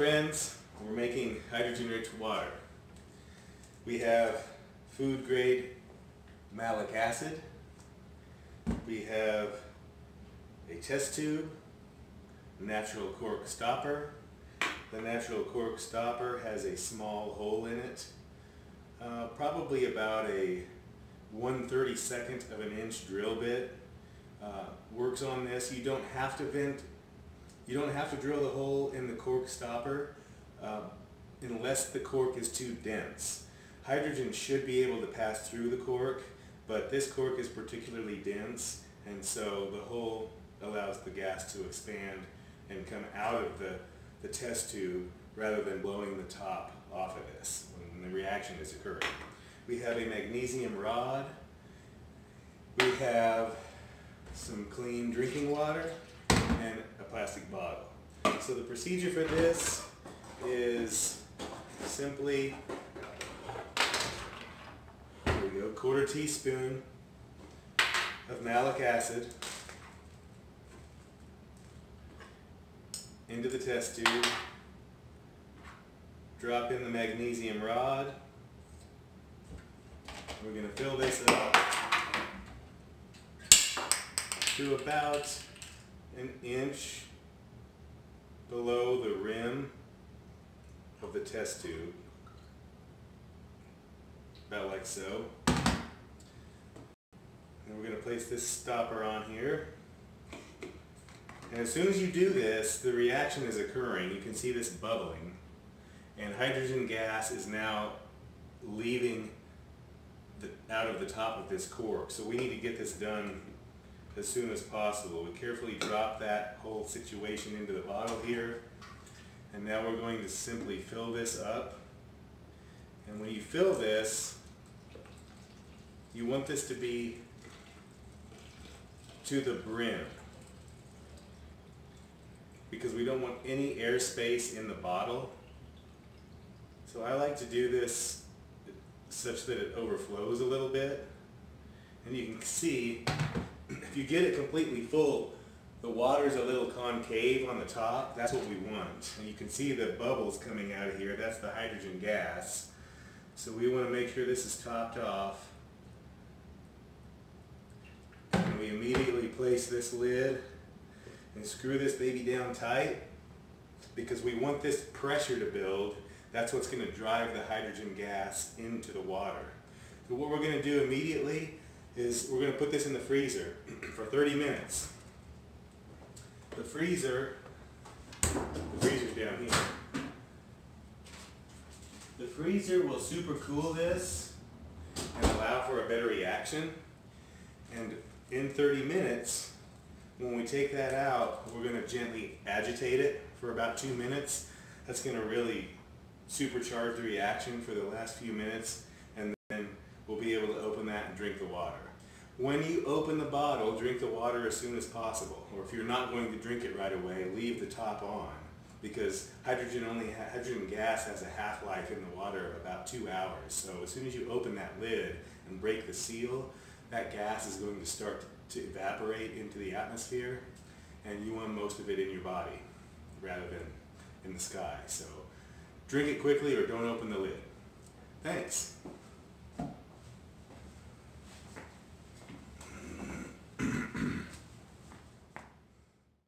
friends, we're making hydrogen-rich water. We have food grade malic acid. We have a test tube, natural cork stopper. The natural cork stopper has a small hole in it, uh, probably about a 1 32nd of an inch drill bit. Uh, works on this. You don't have to vent you don't have to drill the hole in the cork stopper uh, unless the cork is too dense. Hydrogen should be able to pass through the cork, but this cork is particularly dense, and so the hole allows the gas to expand and come out of the, the test tube rather than blowing the top off of this when the reaction is occurring. We have a magnesium rod. We have some clean drinking water and a plastic bottle. So the procedure for this is simply, here we go, quarter teaspoon of malic acid into the test tube, drop in the magnesium rod, we're going to fill this up to about an inch below the rim of the test tube, about like so. And we're going to place this stopper on here. And as soon as you do this, the reaction is occurring. You can see this bubbling. And hydrogen gas is now leaving the, out of the top of this cork. So we need to get this done as soon as possible. We carefully drop that whole situation into the bottle here. And now we're going to simply fill this up. And when you fill this, you want this to be to the brim because we don't want any airspace in the bottle. So I like to do this such that it overflows a little bit. And you can see if you get it completely full, the water's a little concave on the top. That's what we want. And you can see the bubbles coming out of here. That's the hydrogen gas. So we want to make sure this is topped off. And we immediately place this lid and screw this baby down tight because we want this pressure to build. That's what's going to drive the hydrogen gas into the water. So what we're going to do immediately is we're going to put this in the freezer for 30 minutes. The freezer, the freezer's down here. The freezer will super cool this and allow for a better reaction. And in 30 minutes, when we take that out, we're going to gently agitate it for about two minutes. That's going to really supercharge the reaction for the last few minutes be able to open that and drink the water. When you open the bottle, drink the water as soon as possible. Or if you're not going to drink it right away, leave the top on because hydrogen only hydrogen gas has a half-life in the water of about two hours. So as soon as you open that lid and break the seal, that gas is going to start to evaporate into the atmosphere and you want most of it in your body rather than in the sky. So drink it quickly or don't open the lid. Thanks.